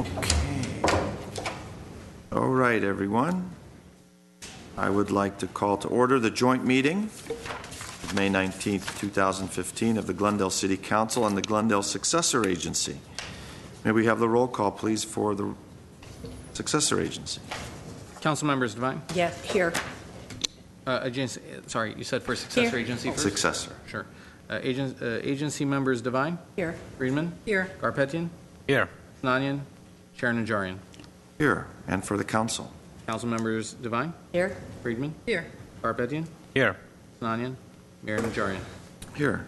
Okay. All right, everyone. I would like to call to order the joint meeting of May 19th, 2015 of the Glendale City Council and the Glendale Successor Agency. May we have the roll call, please, for the successor agency? Council members Devine? Yes, here. Uh, agency, sorry, you said for successor Here. agency first? Successor. Sure. Uh, agent, uh, agency members Devine? Here. Friedman? Here. Gharpetian? Here. Sinanyan? Chair Najarian? Here, and for the council. Council members Devine? Here. Friedman? Here. Gharpetian? Here. Sinanyan? Mayor Najarian? Here.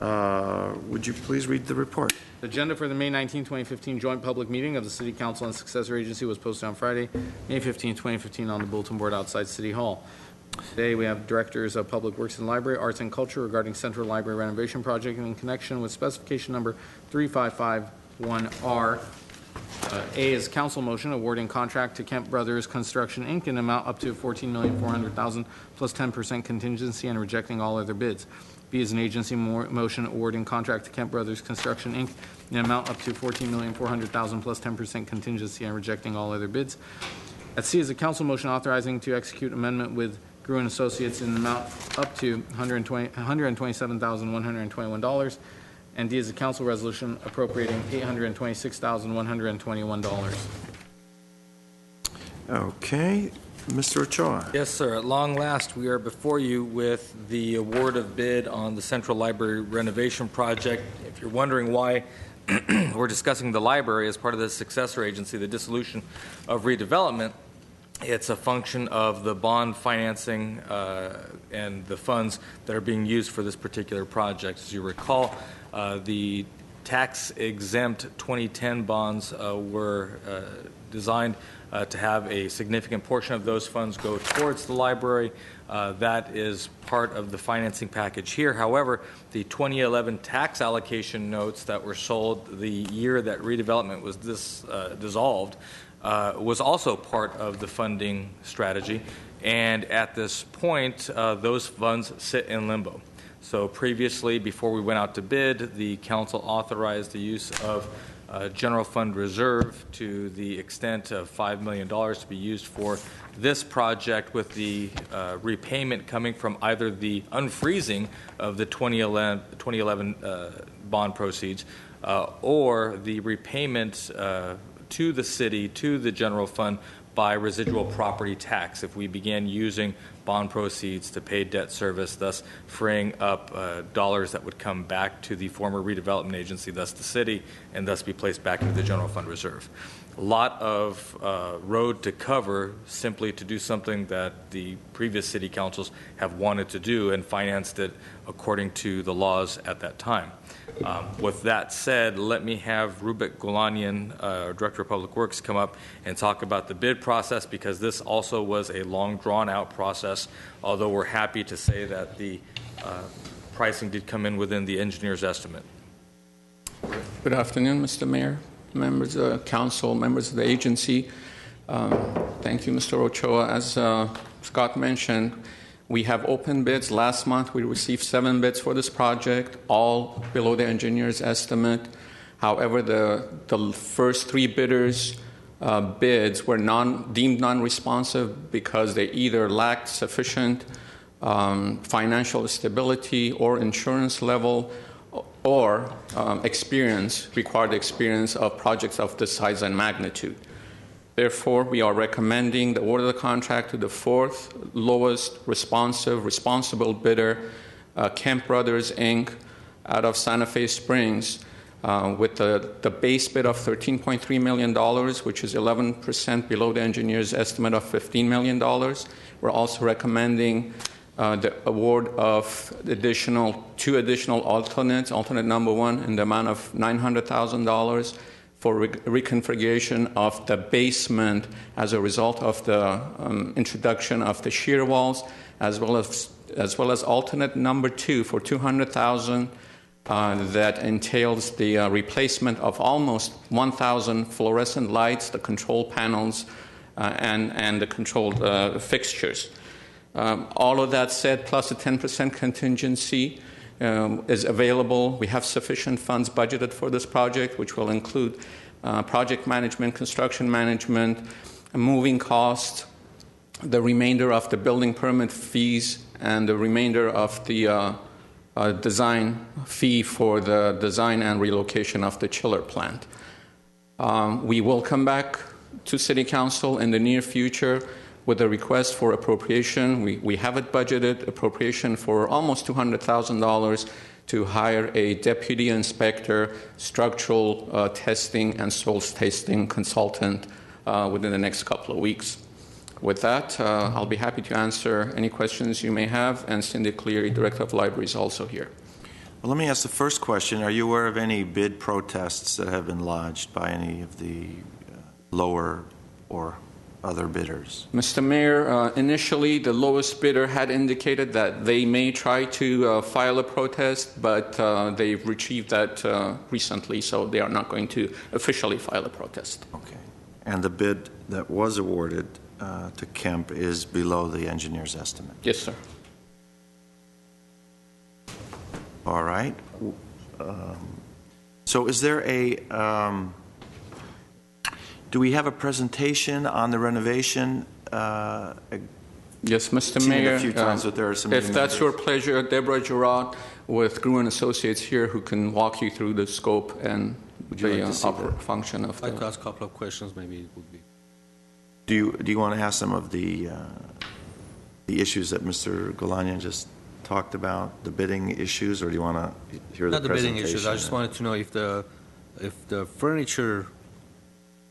Uh, Would you please read the report? The agenda for the May 19, 2015 joint public meeting of the City Council and Successor Agency was posted on Friday, May 15, 2015, on the bulletin board outside City Hall. Today, we have Directors of Public Works and Library, Arts and Culture regarding Central Library renovation project in connection with specification number 3551R. Uh, A is council motion awarding contract to Kemp Brothers Construction, Inc. in amount up to $14,400,000 plus 10% contingency and rejecting all other bids. B is an agency mo- motion awarding contract to Kemp Brothers Construction, Inc. in amount up to $14,400,000 plus 10% contingency and rejecting all other bids. At C is a council motion authorizing to execute amendment with Gruen Associates in amount up to 120 $127,121. And D is a council resolution appropriating $826,121. Okay, Mr. Ochoa. Yes, sir. At long last, we are before you with the award of bid on the Central Library renovation project. If you're wondering why we're discussing the library as part of the successor agency, the dissolution of redevelopment, it's a function of the bond financing uh, and the funds that are being used for this particular project. As you recall, the tax exempt 2010 bonds uh, were uh, designed uh, to have a significant portion of those funds go towards the library. Uh, that is part of the financing package here. However, the 2011 tax allocation notes that were sold the year that redevelopment was dis, uh, dissolved uh, was also part of the funding strategy. And at this point, uh, those funds sit in limbo. So previously, before we went out to bid, the council authorized the use of uh, general fund reserve to the extent of $5 million to be used for this project with the uh, repayment coming from either the unfreezing of the 2011, 2011 uh, bond proceeds uh, or the repayment uh, to the city, to the general fund by residual property tax if we began using bond proceeds to pay debt service, thus freeing up uh, dollars that would come back to the former redevelopment agency, thus the city, and thus be placed back into the general fund reserve. A lot of uh, road to cover simply to do something that the previous city councils have wanted to do and financed it according to the laws at that time. Um, with that said, let me have Roubik Golanian, uh, Director of Public Works, come up and talk about the bid process because this also was a long, drawn out process. Although we're happy to say that the uh, pricing did come in within the engineer's estimate. Good afternoon, Mr. Mayor, members of the council, members of the agency. Um, Thank you, Mr. Ochoa. As uh, Scott mentioned, we have open bids. Last month, we received seven bids for this project, all below the engineer's estimate. However, the, the first three bidders' uh, bids were non, deemed non-responsive because they either lacked sufficient um, financial stability or insurance level or um, experience, required experience of projects of this size and magnitude. Therefore, we are recommending the award of the contract to the fourth lowest responsive, responsible bidder, uh, Kemp Brothers Inc., out of Santa Fe Springs, uh, with the, the base bid of $13.3 million, which is 11% below the engineer's estimate of $15 million. We're also recommending uh, the award of additional two additional alternates, alternate number one, in the amount of $900,000 for re- reconfiguration of the basement as a result of the um, introduction of the shear walls, as well as as well as alternate number two for 200,000. Uh, that entails the uh, replacement of almost 1,000 fluorescent lights, the control panels, uh, and, and the controlled uh, fixtures. Um, all of that said, plus a 10% contingency um, is available. We have sufficient funds budgeted for this project, which will include uh, project management, construction management, moving costs, the remainder of the building permit fees, and the remainder of the uh, uh, design fee for the design and relocation of the chiller plant. Um, we will come back to City Council in the near future with a request for appropriation. We, we have it budgeted appropriation for almost $200,000 to hire a deputy inspector, structural uh, testing, and soil testing consultant uh, within the next couple of weeks. With that, uh, I'll be happy to answer any questions you may have, and Cindy Cleary, Director of Libraries, also here. Well, let me ask the first question. Are you aware of any bid protests that have been lodged by any of the uh, lower or other bidders? Mr. Mayor, uh, initially, the lowest bidder had indicated that they may try to uh, file a protest, but uh, they've retrieved that uh, recently, so they are not going to officially file a protest. Okay. And the bid that was awarded uh, to Kemp is below the engineer's estimate? Yes, sir. All right. Um, So is there a, um, do we have a presentation on the renovation? Uh, Yes, Mr. Seen it a Mayor. few times, but there are some If new that's your pleasure, Deborah Gerard with Gruen Associates here, who can walk you through the scope and Would you like the to uh, see function of the I'd like to ask a couple of questions, maybe it would be. Do you, do you want to ask some of the, uh, the issues that Mr. Galania just talked about, the bidding issues, or do you want to hear the Not the bidding issues, I just wanted to know if the, if the furniture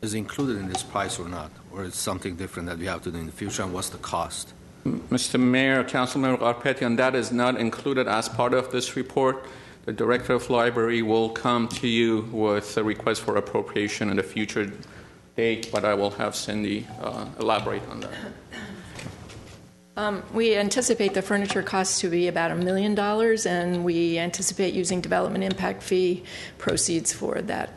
is included in this price or not, or it's something different that we have to do in the future, and what's the cost? Mr. Mayor, Councilmember Gharpetian, that is not included as part of this report. The Director of Library will come to you with a request for appropriation at a future date, but I will have Cindy uh, elaborate on that. Um, We anticipate the furniture costs to be about a million dollars, and we anticipate using development impact fee proceeds for that,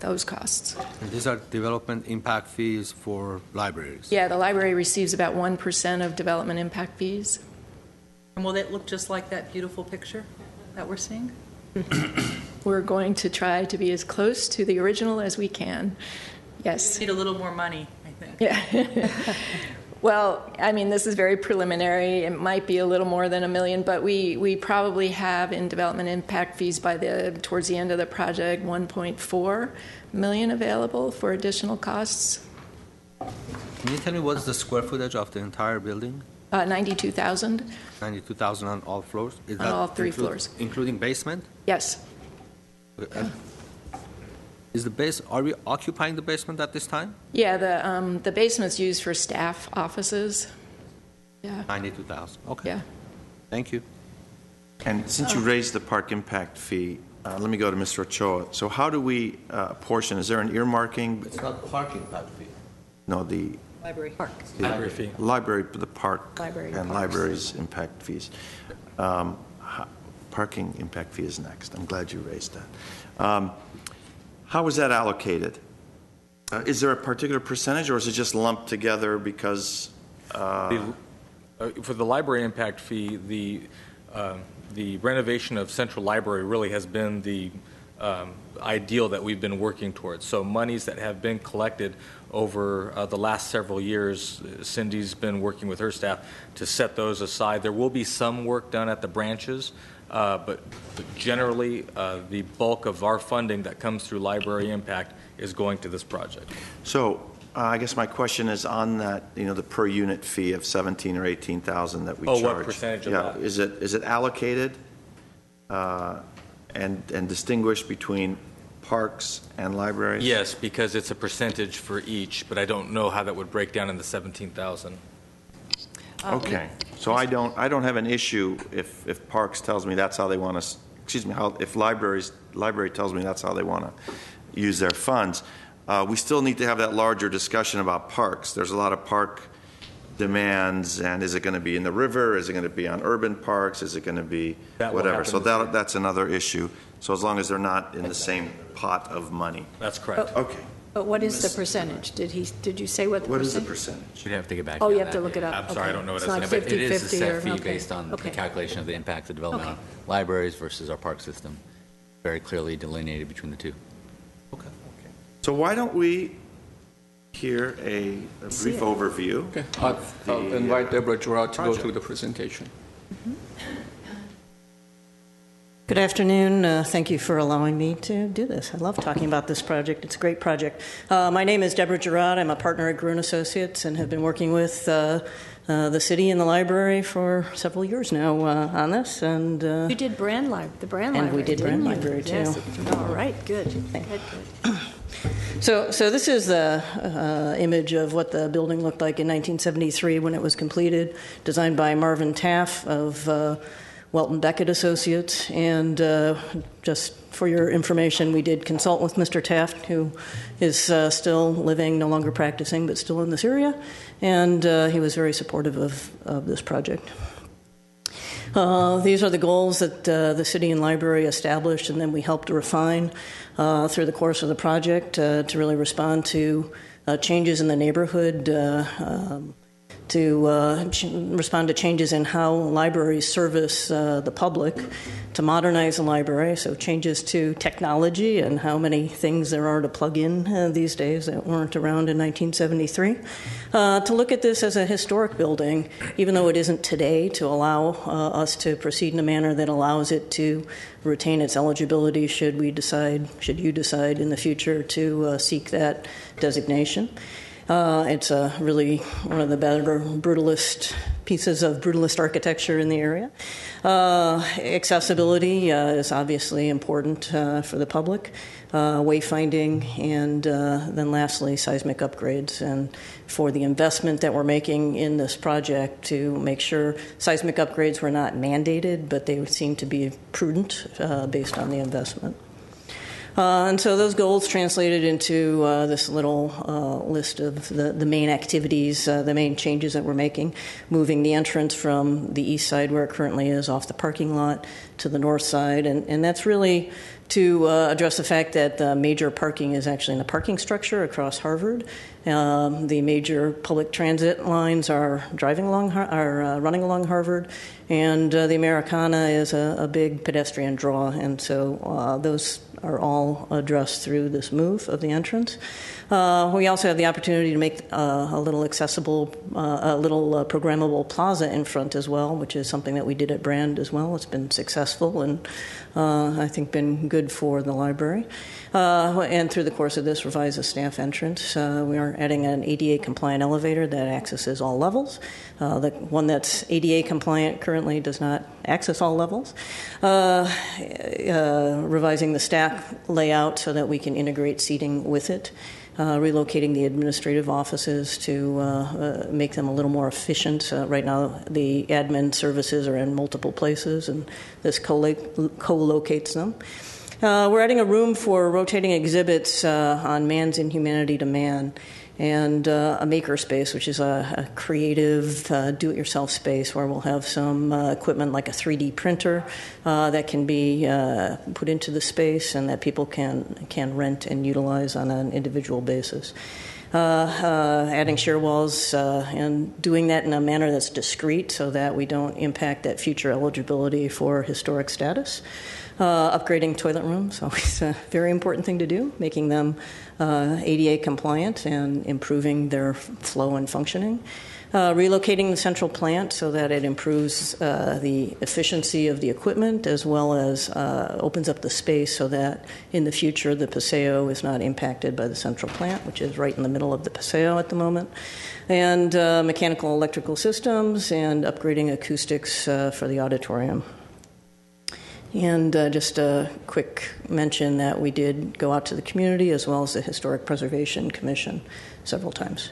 those costs. And these are development impact fees for libraries. Yeah, the library receives about 1% of development impact fees. And will it look just like that beautiful picture that we're seeing? We're going to try to be as close to the original as we can. Yes. Need a little more money, I think. Yeah. Well, I mean, this is very preliminary. It might be a little more than a million, but we, we probably have in development impact fees by the, towards the end of the project, 1.4 million available for additional costs, Can you tell me what's the square footage of the entire building? Uh, 92,000. 92,000 on all floors? Is On that all three include- floors. Including basement? Yes. And Is the base, are we occupying the basement at this time? Yeah, the, um, the basement's used for staff offices. Yeah, 92,000, okay. yeah. Thank you. And since you raised the park impact fee, uh, let me go to Mr. Ochoa. So how do we uh, apportion, is there an earmarking? It's not the parking impact fee. No, the Library. Park. Library fee. library, the park. Library And parks. libraries' impact fees. Um, Parking impact fee is next. I'm glad you raised that. Um, How is that allocated? Uh, Is there a particular percentage, or is it just lumped together because? uh, The- uh, For the library impact fee, the, um, the renovation of Central Library really has been the um, ideal that we've been working towards. So monies that have been collected over uh, the last several years, Cindy's been working with her staff to set those aside. There will be some work done at the branches, uh, but but generally, uh, the bulk of our funding that comes through library impact is going to this project. So uh, I guess my question is on that, you know, the per unit fee of 17 or 18,000 that we Oh, charge. what percentage of Yeah, that? Is it, is it allocated uh, and, and distinguished between parks and libraries? Yes, because it's a percentage for each, but I don't know how that would break down in the 17,000. Okay, so I don't, I don't have an issue if, if Parks tells me that's how they want to, excuse me, how, if libraries, library tells me that's how they want to use their funds. Uh, we still need to have that larger discussion about parks. There's a lot of park demands, and is it going to be in the river? Is it going to be on urban parks? Is it going to be That will whatever? happen So this year. that, that's another issue. So as long as they're not in the same pot of money. That's correct. Okay, But what is the percentage? Did he, did you say what the what is the percentage? percentage? We'd have to get back. Oh, on you have to that. look it up. I'm sorry, I Okay. don't know what It's it not is. Yeah, but it is a 50/50 set or- fee okay. based on the Okay. calculation of the impact of development Okay. on libraries versus our park system, very clearly delineated between the two. Okay. Okay. So why don't we hear a a brief overview? Okay, I'll I'll the, uh, invite Deborah Gerard to go through the presentation. Good afternoon. Uh, Thank you for allowing me to do this. I love talking about this project. It's a great project. Uh, My name is Deborah Gerard. I'm a partner at Gruen Associates and have been working with uh, uh, the city and the library for several years now uh, on this. And uh, You did Brand Library, the Brand And Library, we did Brand you? Library, too. Yes, all right, good. Good, good. So, so this is the uh, image of what the building looked like in 1973 when it was completed, designed by Marvin Taff of uh, Welton Becket Associates. And uh, just for your information, we did consult with Mr. Taft, who is uh, still living, no longer practicing, but still in this area. And uh, he was very supportive of, of this project. Uh, these are the goals that uh, the city and library established, and then we helped refine uh, through the course of the project to really respond to changes in the neighborhood, um, to uh, respond to changes in how libraries service uh, the public, to modernize the library, so changes to technology and how many things there are to plug in uh, these days that weren't around in 1973. Uh, to look at this as a historic building, even though it isn't today, to allow uh, us to proceed in a manner that allows it to retain its eligibility should we decide, should you decide in the future to uh, seek that designation. Uh, it's a really one of the better brutalist pieces of brutalist architecture in the area. Uh, accessibility uh, is obviously important uh, for the public, uh, wayfinding, and uh, then lastly, seismic upgrades. And for the investment that we're making in this project to make sure seismic upgrades were not mandated, but they seem to be prudent based on the investment. Uh, and so those goals translated into uh, this little uh, list of the, the main activities, uh, the main changes that we're making, moving the entrance from the east side where it currently is off the parking lot to the north side. And, and that's really to uh, address the fact that the major parking is actually in the parking structure across Harvard. Um, the major public transit lines are driving along, are uh, running along Harvard, and the Americana is a, a big pedestrian draw, and so those are all addressed through this move of the entrance. Uh, we also have the opportunity to make uh, a little accessible, uh, a little uh, programmable plaza in front as well, which is something that we did at Brand as well. It's been successful and uh, I think been good for the library. And through the course of this, revise the staff entrance. We are adding an ADA compliant elevator that accesses all levels. The one that's ADA compliant currently does not access all levels. Revising the stack layout so that we can integrate seating with it. Uh, relocating the administrative offices to uh, uh, make them a little more efficient. Right now, the admin services are in multiple places, and this co locates them. Uh, we're adding a room for rotating exhibits uh, on man's inhumanity to man and uh, a maker space, which is a, a creative uh, do it yourself space where we'll have some uh, equipment like a 3D printer uh, that can be uh, put into the space and that people can, can rent and utilize on an individual basis. Uh, adding shear walls and doing that in a manner that's discreet so that we don't impact that future eligibility for historic status. Uh, upgrading toilet rooms, always a very important thing to do, making them uh, ADA compliant and improving their flow and functioning. Uh, relocating the central plant so that it improves uh, the efficiency of the equipment as well as uh, opens up the space so that in the future the Paseo is not impacted by the central plant, which is right in the middle of the Paseo at the moment. And uh, mechanical electrical systems and upgrading acoustics uh, for the auditorium. And uh, just a quick mention that we did go out to the community as well as the Historic Preservation Commission several times.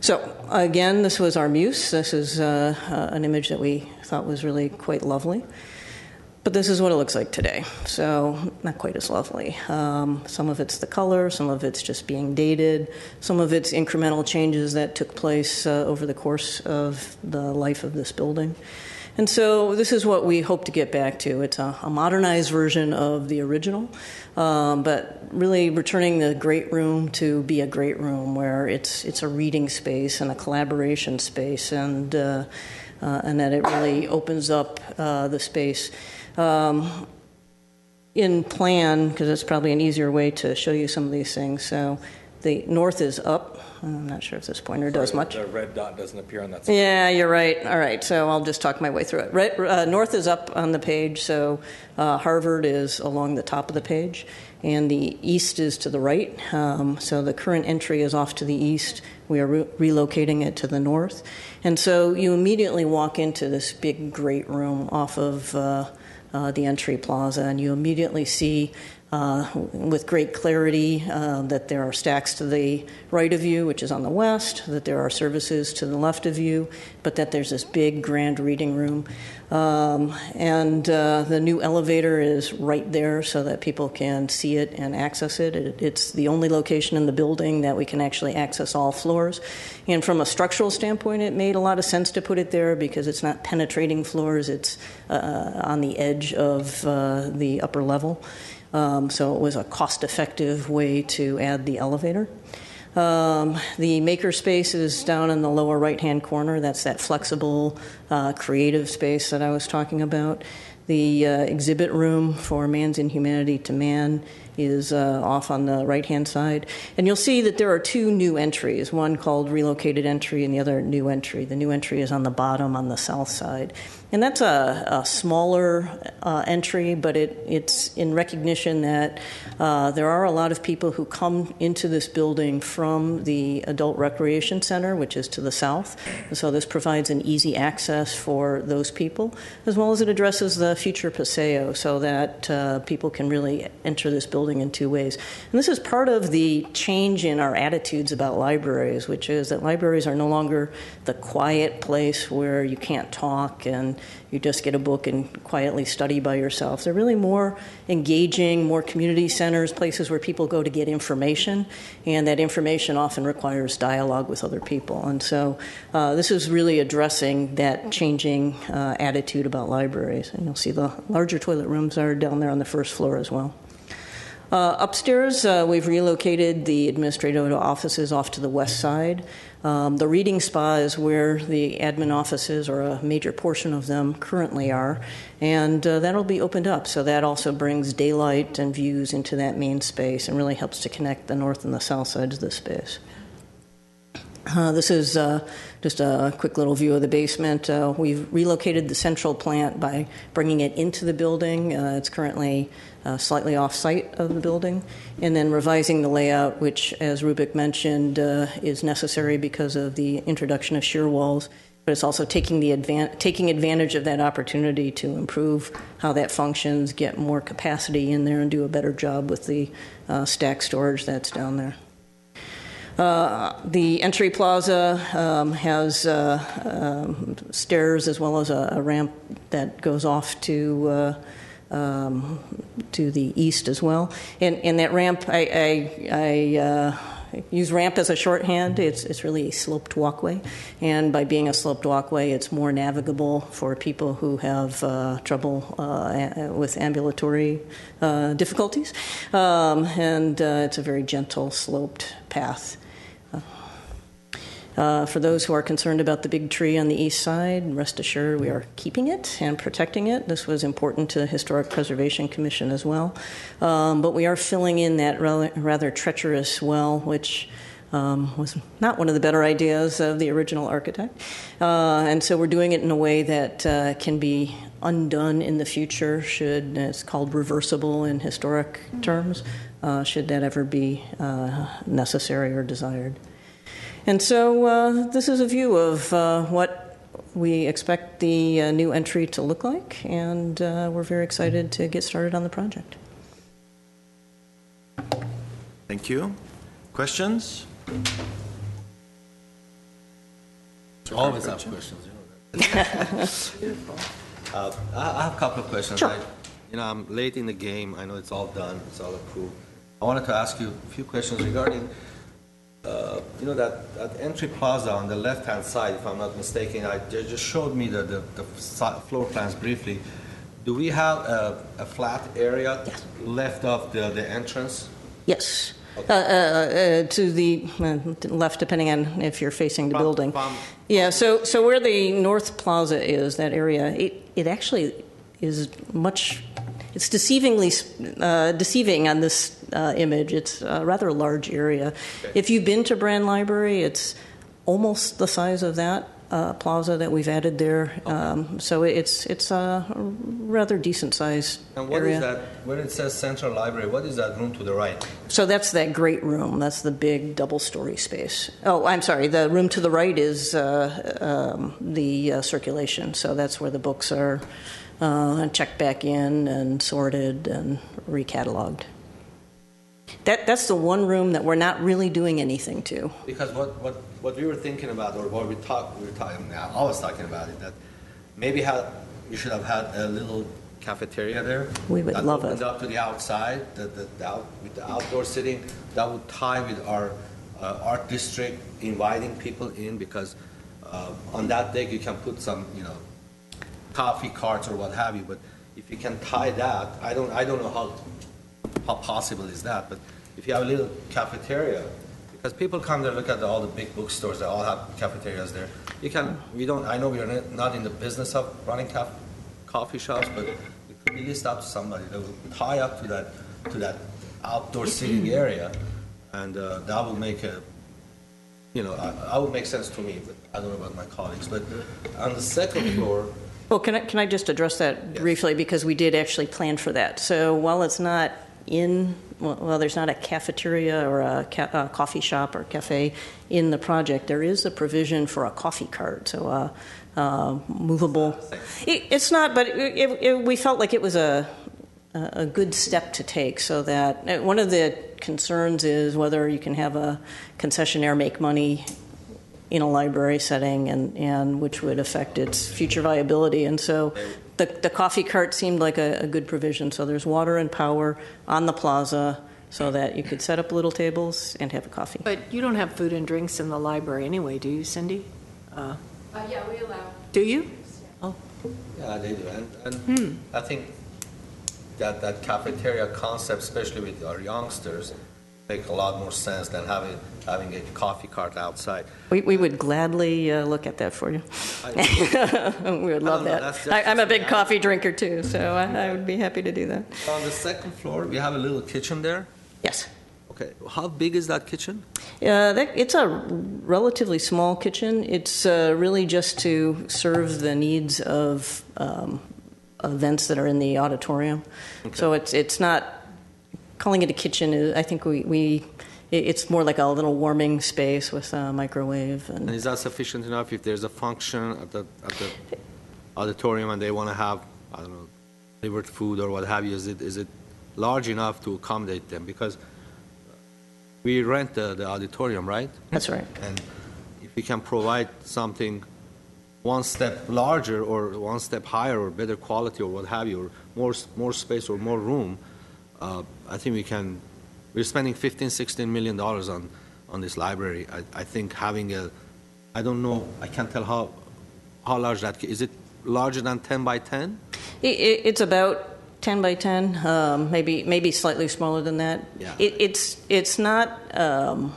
So, again, this was our muse. This is uh, uh, an image that we thought was really quite lovely. But this is what it looks like today. So, not quite as lovely. Um, some of it's the color, some of it's just being dated, some of it's incremental changes that took place uh, over the course of the life of this building. And so this is what we hope to get back to. It's a, a modernized version of the original, um, but really returning the great room to be a great room where it's it's a reading space and a collaboration space, and uh, uh, and that it really opens up uh, the space. Um, in plan, because it's probably an easier way to show you some of these things. So the north is up. I'm not sure if this pointer does much. The red dot doesn't appear on that. Yeah, you're right. All right, so I'll just talk my way through it. Red, uh, north is up on the page, so uh, Harvard is along the top of the page, and the east is to the right. Um, so the current entry is off to the east. We are re- relocating it to the north. And so you immediately walk into this big, great room off of uh, uh, the entry plaza, and you immediately see uh, with great clarity uh, that there are stacks to the right of you, which is on the west, that there are services to the left of you, but that there's this big grand reading room. Um, and uh, the new elevator is right there so that people can see it and access it. it. It's the only location in the building that we can actually access all floors. And from a structural standpoint, it made a lot of sense to put it there because it's not penetrating floors, it's uh, on the edge of uh, the upper level. Um, so it was a cost effective way to add the elevator. Um, the makerspace is down in the lower right hand corner. That's that flexible, uh, creative space that I was talking about. The uh, exhibit room for Man's Inhumanity to Man is uh, off on the right hand side. And you'll see that there are two new entries one called Relocated Entry and the other New Entry. The new entry is on the bottom on the south side. And that's a, a smaller uh, entry, but it, it's in recognition that uh, there are a lot of people who come into this building from the Adult Recreation Center, which is to the south. And so this provides an easy access for those people, as well as it addresses the future Paseo so that uh, people can really enter this building in two ways. And this is part of the change in our attitudes about libraries, which is that libraries are no longer the quiet place where you can't talk and you just get a book and quietly study by yourself. They're really more engaging, more community centers, places where people go to get information, and that information often requires dialogue with other people. And so uh, this is really addressing that changing uh, attitude about libraries. And you'll see the larger toilet rooms are down there on the first floor as well. Uh, upstairs, uh, we've relocated the administrative offices off to the west side. Um, the reading spa is where the admin offices, or a major portion of them, currently are, and uh, that'll be opened up. So that also brings daylight and views into that main space and really helps to connect the north and the south sides of the space. Uh, this is uh, just a quick little view of the basement. Uh, we've relocated the central plant by bringing it into the building. Uh, it's currently uh, slightly off site of the building, and then revising the layout, which, as Roubik mentioned, uh, is necessary because of the introduction of shear walls. But it's also taking, the advan- taking advantage of that opportunity to improve how that functions, get more capacity in there, and do a better job with the stack storage that's down there. Uh, the entry plaza um, has uh, um, stairs as well as a, a, ramp that goes off to uh, um, to the east as well. And, and that ramp, I, I, I uh, use ramp as a shorthand. It's, it's really a sloped walkway. And by being a sloped walkway, it's more navigable for people who have uh, trouble uh, with ambulatory difficulties. Um, and it's a very gentle, sloped path. Uh, for those who are concerned about the big tree on the east side, rest assured we are keeping it and protecting it. This was important to the Historic Preservation Commission as well. Um, but we are filling in that rather, rather treacherous well, which um, was not one of the better ideas of the original architect. Uh, and so we're doing it in a way that uh, can be undone in the future, should, it's called reversible in historic terms, uh, should that ever be uh, necessary or desired. And so uh, this is a view of uh, what we expect the uh, new entry to look like, and uh, we're very excited to get started on the project. Thank you. Questions? Always have questions. Uh, I have a couple of questions. Sure. I, you know, I'm late in the game. I know it's all done. It's all approved. I wanted to ask you a few questions regarding uh, you know, that, that entry plaza on the left-hand side, if I'm not mistaken, I, they just showed me the, the, the floor plans briefly. Do we have a, a flat area yes. left of the, the entrance? Yes. Okay. Uh, uh, uh, to the uh, left, depending on if you're facing the building. yeah, so, so where the north plaza is, that area, it, it actually is much it's deceivingly uh, deceiving on this uh, image. It's a rather large area. If you've been to Brand Library, it's almost the size of that uh, plaza that we've added there. Um, so it's it's a rather decent size. And what area. is that, where it says central library, what is that room to the right? So that's that great room. That's the big double story space. Oh, I'm sorry. The room to the right is uh, um, the uh, circulation. So that's where the books are uh, checked back in and sorted and recatalogued. That, that's the one room that we're not really doing anything to. Because what, what, what we were thinking about, or what we talked, we were talking, now I was talking about it, that maybe how, we should have had a little cafeteria there. We would that love it. opened up to the outside, the, the, the out, with the outdoor sitting, that would tie with our uh, art district, inviting people in, because uh, on that deck, you can put some, you know, coffee carts or what have you, but if you can tie that, I don't, I don't know how, how possible is that, but if you have a little cafeteria, because people come there, look at all the big bookstores, they all have cafeterias there. You can, we don't, I know we are not- not in the business of running caf, coffee shops, but it could be leased out to somebody that will tie up to that, to that outdoor seating area, and uh, that would make a, you know, I, I would make sense to me, but I don't know about my colleagues, but on the second floor, Well, can I, can I just address that Yes. briefly? Because we did actually plan for that. So while it's not in, well, there's not a cafeteria or a, ca- a coffee shop or cafe in the project, there is a provision for a coffee cart, so a, a movable. It, it's not, but it, it, we felt like it was a, a a good step to take so that uh, one of the concerns is whether you can have a concessionaire make money in a library setting and, and which would affect its future viability. And so the, the coffee cart seemed like a, a good provision. So there's water and power on the plaza so that you could set up little tables and have a coffee. But you don't have food and drinks in the library anyway, do you, Cindy? Uh, yeah, we allow. Do you? Oh. Yeah, they do, and, and I think that, that cafeteria concept, especially with our youngsters, make a lot more sense than having, having a coffee cart outside. We, we would gladly uh, look at that for you. We would love know, that. that's- I, I'm a big coffee drinker too, so I, I would be happy to do that. On the second floor, we have a little kitchen there. Yes. Okay, how big is that kitchen? Uh, that, it's a relatively small kitchen. It's uh, really just to serve the needs of um, events that are in the auditorium. Okay. So it's it's not calling it a kitchen. Is, I think we, we it's more like a little warming space with a microwave And and is that sufficient enough if there's a function at the, at the auditorium and they want to have, I don't know, delivered food or what have you, is it, is it large enough to accommodate them? Because we rent the, the auditorium, right? that's right. And if we can provide something one step larger or one step higher or better quality or what have you, or more, more space or more room, uh, I think we can, we're spending 15, 16 million dollars on, on this library. I, I think having a, I don't know, I can't tell how, how large that, is it larger than 10 by 10? It, it, it's about 10 by 10, um, maybe maybe slightly smaller than that. Yeah. It, it's it's not um,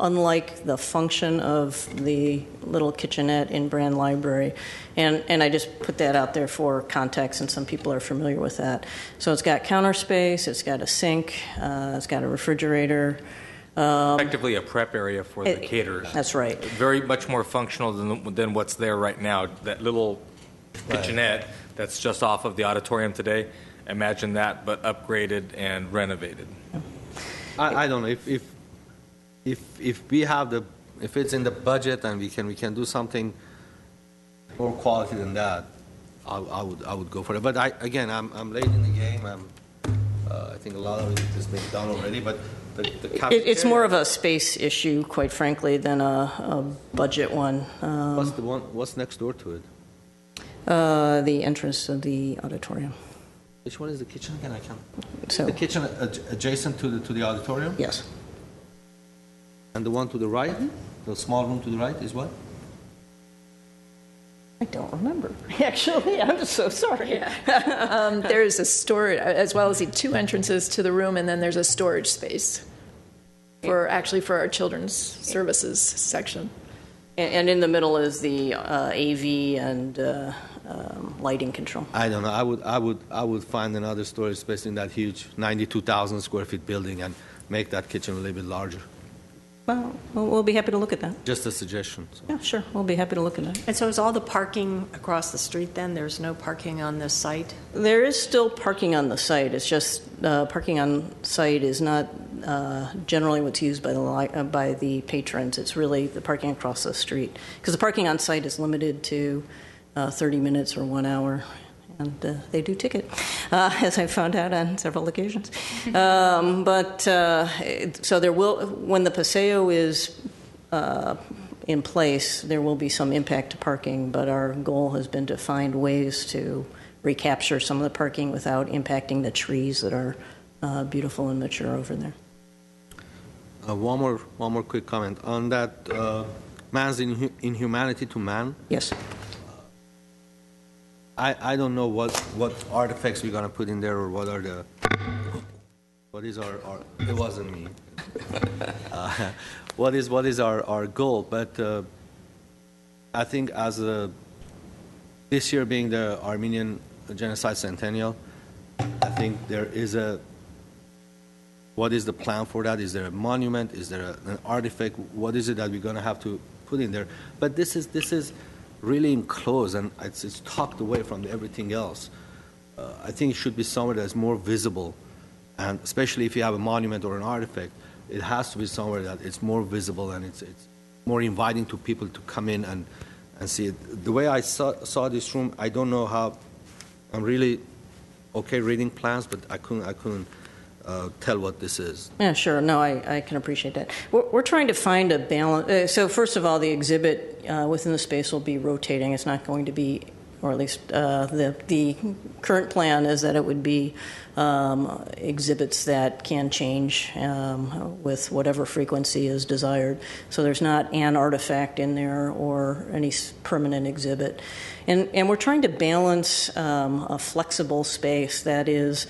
unlike the function of the little kitchenette in Brand Library, and and I just put that out there for context, and some people are familiar with that. So it's got counter space, it's got a sink, uh, it's got a refrigerator. Effectively a prep area for the It- caterers. That's right. Very much more functional than, than what's there right now. That little kitchenette that's just off of the auditorium today. Imagine that, but upgraded and renovated. I, I don't know, if, if, if, if we have the, if it's in the budget and we can, we can do something more quality than that, I, I would, I would go for it. But I, again, I'm, I'm late in the game, I'm, uh, I think a lot of it has been done already, but the, the It, it's more of a space issue, quite frankly, than a, a budget one. Um, What's the one, what's next door to it? uh, the entrance of the auditorium. Which one is the kitchen again? I can't. So The kitchen adj- adjacent to the, to the auditorium? yes. And the one to the right, the small room to the right is what? I don't remember. Actually, I'm so sorry. Um, there's a storage, as well as the two entrances to the room, and then there's a storage space for, actually for our children's services section. And, and in the middle is the uh, AV and uh, um, lighting control. I don't know, I would, I would, I would find another storage space in that huge 92,000 square feet building and make that kitchen a little bit larger. Well, we'll we'll be happy to look at that. Just a suggestion. so. Yeah, sure, we'll be happy to look at that. And so is all the parking across the street then? There's no parking on this site? There is still parking on the site. It's just uh, parking on site is not uh, generally what's used by the li- uh, by the patrons. It's really the parking across the street because the parking on site is limited to uh, 30 minutes or one hour, and uh, they do ticket, uh, as I found out on several occasions. um, but uh, so there will when the paseo is uh, in place, there will be some impact to parking, but our goal has been to find ways to recapture some of the parking without impacting the trees that are uh, beautiful and mature over there. Uh, One more, one more quick comment. On that uh, man's inhu- inhumanity to man, Yes. I, I don't know what, what artifacts we're going to put in there or what are the, what is our, our it wasn't me. Uh, What is, what is our, our goal? But uh, I think as a, this year being the Armenian Genocide Centennial, I think there is a, what is the plan for that? Is there a monument? Is there a- an artifact? What is it that we're going to have to put in there? But this is, this is really enclosed and it's, it's tucked away from everything else. Uh, I think it should be somewhere that's more visible, and especially if you have a monument or an artifact, it has to be somewhere that it's more visible and it's, it's more inviting to people to come in and, and see it. The way I saw, saw this room, I don't know how, I'm really okay reading plans, but I couldn't, I couldn't uh, tell what this is. Yeah, sure. No, I, I can appreciate that. We're, we're trying to find a balance. Uh, so, first of all, the exhibit uh, within the space will be rotating. It's not going to be, or at least uh, the, the current plan is that it would be um, exhibits that can change um, with whatever frequency is desired. So, there's not an artifact in there or any permanent exhibit. And, and we're trying to balance um, a flexible space that is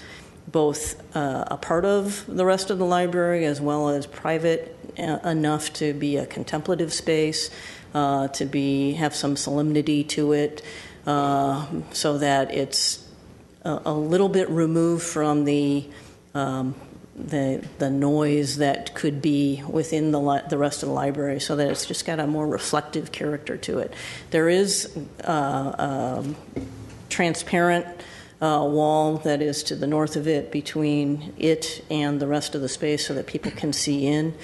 both uh, a part of the rest of the library as well as private uh, enough to be a contemplative space, uh, to be have some solemnity to it, uh, so that it's a, a little bit removed from the um, the the noise that could be within the li- the rest of the library, so that it's just got a more reflective character to it. There is uh, um, transparent uh, wall that is to the north of it between it and the rest of the space, so that people can see in.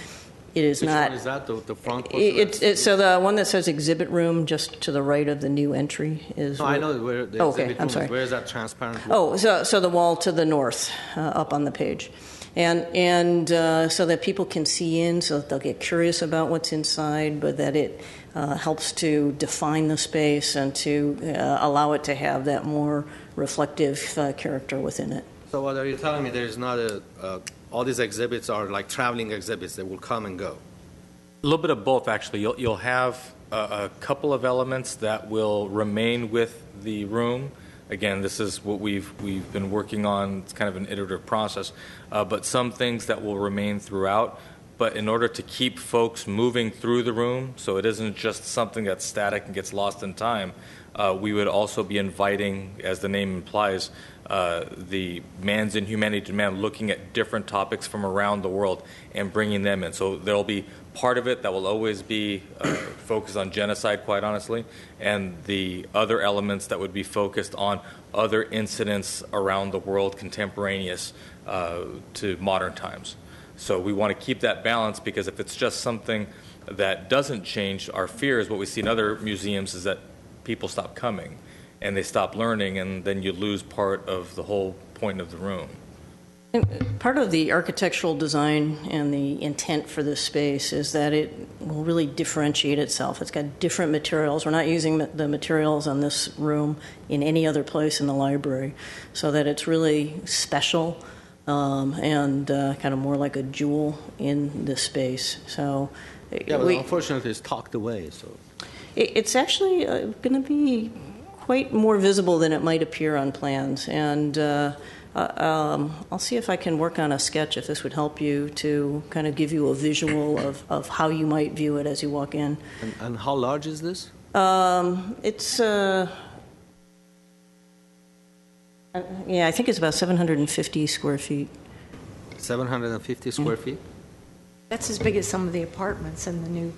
It is Which not. one is that, the, the front? It, it's so the one that says exhibit room just to the right of the new entry is. No, I know where the Oh, okay, exhibit I'm sorry. is. Where is that transparent? wall? Oh, so, so the wall to the north, uh, up on the page. And, and uh, so that people can see in, so that they'll get curious about what's inside, but that it uh, helps to define the space and to uh, allow it to have that more reflective uh, character within it. So what are you telling me? There is not a, uh, all these exhibits are like traveling exhibits. They will come and go. A little bit of both, actually. You'll, you'll have a, a couple of elements that will remain with the room. Again, this is what we've we've been working on. It's kind of an iterative process, uh, but some things that will remain throughout. But in order to keep folks moving through the room, so it isn't just something that's static and gets lost in time, uh, we would also be inviting, as the name implies, uh, the man's inhumanity to man, looking at different topics from around the world and bringing them in. So there'll be part of it that will always be uh, focused on genocide, quite honestly, and the other elements that would be focused on other incidents around the world contemporaneous uh, to modern times. So we want to keep that balance because if it's just something that doesn't change, our fear is what we see in other museums is that people stop coming and they stop learning, and then you lose part of the whole point of the room. And Part of the architectural design and the intent for this space is that it will really differentiate itself. It's got different materials. We're not using the- the materials on this room in any other place in the library, so that it's really special um, and uh, kind of more like a jewel in this space. So Yeah, but we- unfortunately, it's tucked away. So it- It's actually uh, going to be quite more visible than it might appear on plans. And uh, uh, um, I'll see if I can work on a sketch, if this would help you, to kind of give you a visual of, of how you might view it as you walk in. and, and how large is this? Um, it's, uh, Uh, Yeah, I think it's about 750 square feet. 750 square feet? That's as big as some of the apartments in the new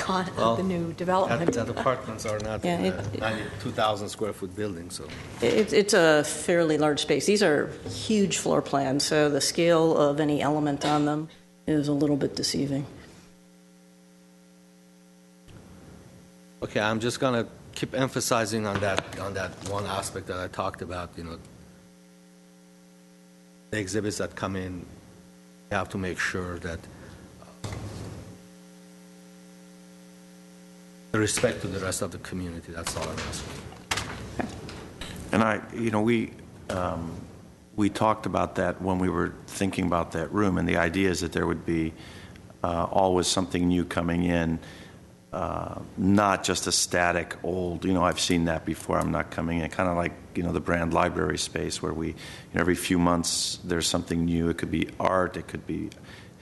con, Well, the new That development. that apartments are not Yeah, uh, it- 92,000 square foot buildings, so. It- It's a fairly large space. These are huge floor plans, so the scale of any element on them is a little bit deceiving. Okay, I'm just gonna keep emphasizing on that, on that one aspect that I talked about, you know. The exhibits that come in, you have to make sure that the respect to the rest of the community, that's all I'm asking. And I, you know, we, um, we talked about that when we were thinking about that room, and the idea is that there would be uh, always something new coming in, uh, not just a static old, you know, I've seen that before, I'm not coming in, kind of like, you know, the Brand Library space where we, you know, every few months, there's something new. It could be art, it could be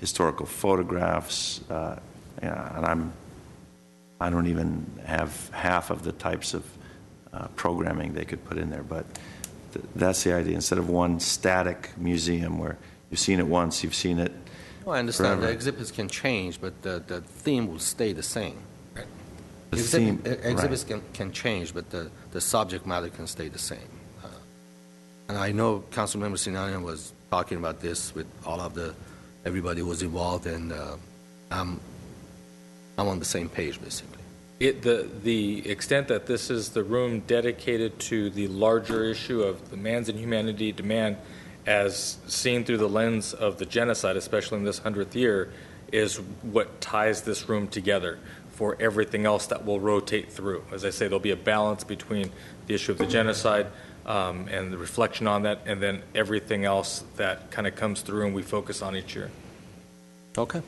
historical photographs, uh, and I'm, I don't even have half of the types of uh, programming they could put in there, but th- that's the idea. Instead of one static museum where you've seen it once, you've seen it, Well, I understand the exhibits can change, but the, the theme will stay the same. the Exhibit- theme. Exhibits can, can change, but the, the subject matter can stay the same. Uh, And I know Councilmember Sinanyan was talking about this with all of the, everybody who was involved, and uh, I'm, I'm on the same page, basically. It, the, the extent that this is the room dedicated to the larger issue of the man's inhumanity demand as seen through the lens of the genocide, especially in this 100th year, is what ties this room together for everything else that will rotate through. As I say, there'll be a balance between the issue of the genocide um, and the reflection on that, and then everything else that kind of comes through and we focus on each year. Okay.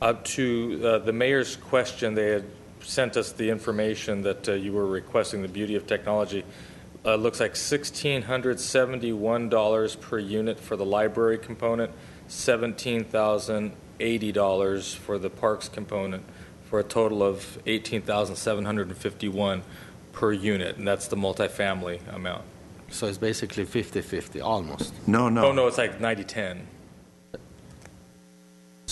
Uh, To uh, the mayor's question, they had sent us the information that uh, you were requesting, the beauty of technology. Uh, Looks like $1,671 per unit for the library component, $17,080 for the parks component, for a total of 18,751 per unit, and that's the multifamily amount. So it's basically 50/50, almost. No, no. Oh, no, it's like 90-10.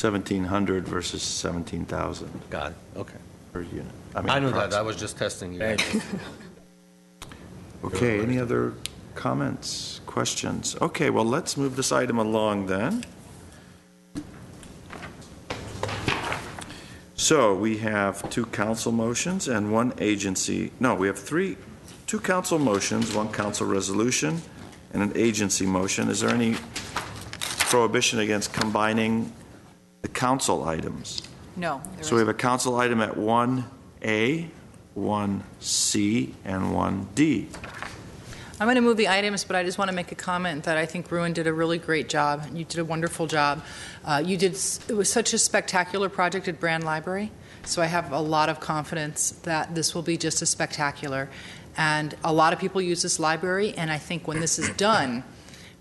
1,700 versus 17,000 Got it, okay. per unit. mean, I knew that, I was just testing you. Thank you. Okay, any other comments, questions? Okay, well, let's move this item along then. So we have two council motions and one agency, no, we have three, two council motions, one council resolution, and an agency motion. Is there any prohibition against combining the council items? No. there So we have a council item at 1A, 1C, and 1D. I'm going to move the items, but I just want to make a comment that I think Roubik did a really great job. You did a wonderful job. Uh, You did, it was such a spectacular project at Brand Library, so I have a lot of confidence that this will be just as spectacular. And a lot of people use this library, and I think when this is done,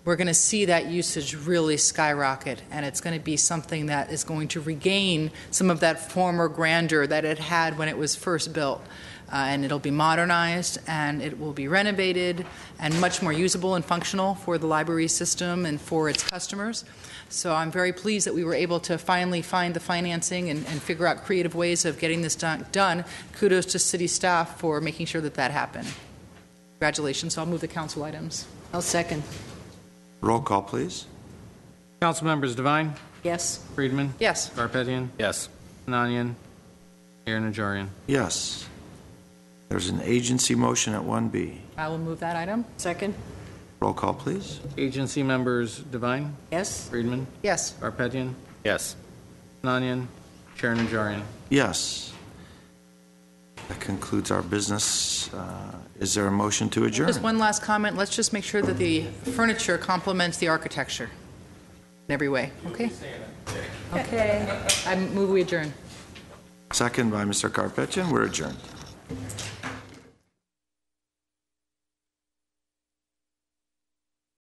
we're going to see that usage really skyrocket, and it's going to be something that is going to regain some of that former grandeur that it had when it was first built. Uh, and it'll be modernized, and it will be renovated, and much more usable and functional for the library system and for its customers. So I'm very pleased that we were able to finally find the financing and, and figure out creative ways of getting this done, done. Kudos to city staff for making sure that that happened. Congratulations. So I'll move the council items. I'll second. Roll call, please. Council members Devine, Yes. Friedman, Yes. Gharpetian, Yes. Nanyan, Mayor Najarian. Yes. There's an agency motion at 1B. I will move that item. Second? Roll call, please. Agency members Devine, Yes. Friedman, Yes. Gharpetian, Yes. Nanyan, Chair Najarian. Yes. That concludes our business. Uh, Is there a motion to adjourn? Just one last comment. Let's just make sure that the furniture complements the architecture in every way, okay? Okay. I move we adjourn. Second by Mr. Gharpetian, we're adjourned.